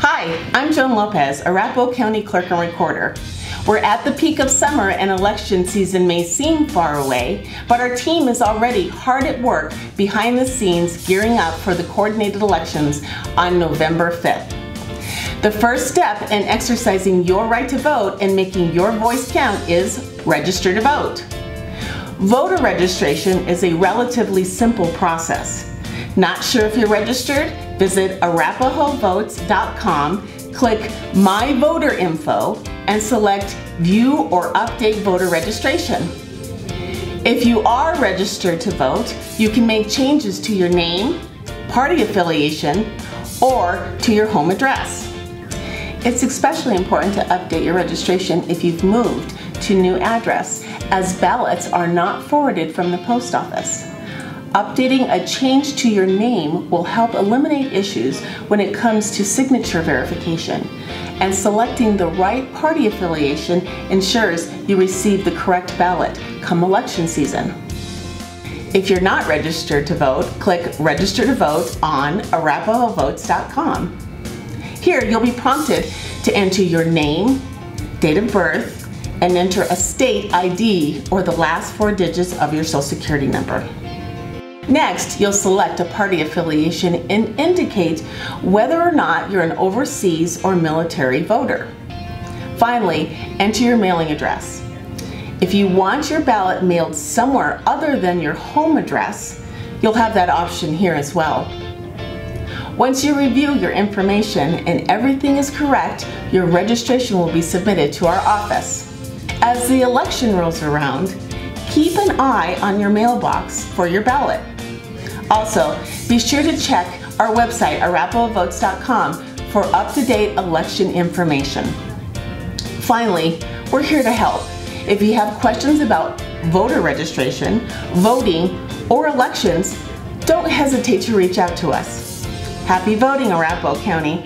Hi, I'm Joan Lopez, Arapahoe County Clerk and Recorder. We're at the peak of summer and election season may seem far away, but our team is already hard at work behind the scenes gearing up for the coordinated elections on November 5th. The first step in exercising your right to vote and making your voice count is register to vote. Voter registration is a relatively simple process. Not sure if you're registered? Visit arapahoevotes.com, click My Voter Info, and select View or Update Voter Registration. If you are registered to vote, you can make changes to your name, party affiliation, or to your home address. It's especially important to update your registration if you've moved to new address, as ballots are not forwarded from the post office. Updating a change to your name will help eliminate issues when it comes to signature verification. And selecting the right party affiliation ensures you receive the correct ballot come election season. If you're not registered to vote, click Register to Vote on arapahoevotes.com. Here, you'll be prompted to enter your name, date of birth, and enter a state ID or the last four digits of your social security number. Next, you'll select a party affiliation and indicate whether or not you're an overseas or military voter. Finally, enter your mailing address. If you want your ballot mailed somewhere other than your home address, you'll have that option here as well. Once you review your information and everything is correct, your registration will be submitted to our office. As the election rolls around, keep an eye on your mailbox for your ballot. Also, be sure to check our website, arapahoevotes.com, for up-to-date election information. Finally, we're here to help. If you have questions about voter registration, voting, or elections, don't hesitate to reach out to us. Happy voting, Arapahoe County!